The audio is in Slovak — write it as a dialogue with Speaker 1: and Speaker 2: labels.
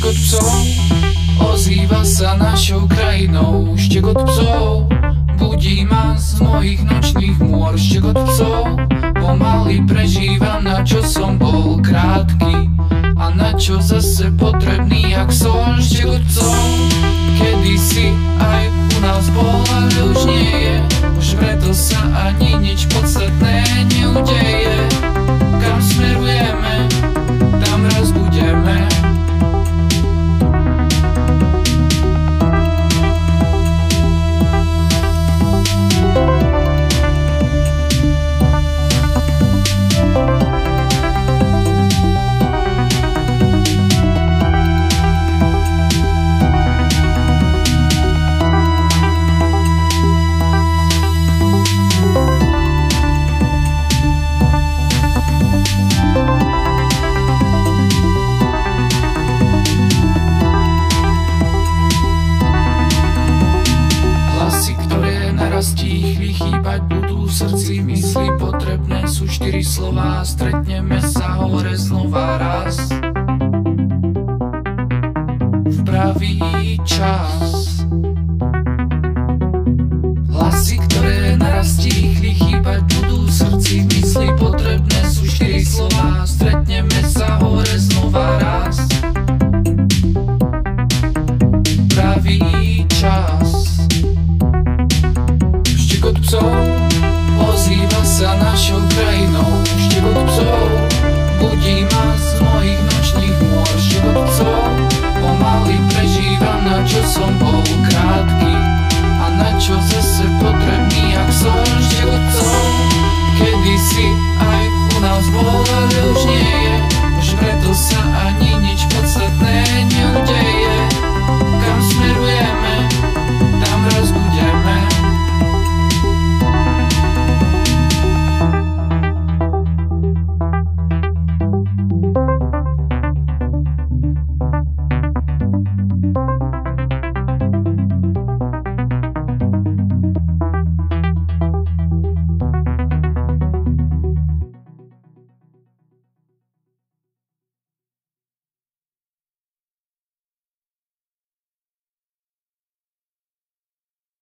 Speaker 1: Štekot psov. Ozýva sa našou krajinou Štekot psov. Budí ma z mojich nočných môr Štekot psov. Pomaly prežívam na čo som bol krátky. A na čo zase potrebný jak sol Štekot psov. Kedysi aj u nás bol, ale už nie je. Už preto sa ani naraz tichli chýbať budú v srdci mysli potrebné. Sú štyri slová stretneme sa hore znova raz. V pravý čas. Hlasy, ktoré naraz tichli chýbať budú v srdci mysli potrebné. Sú štyri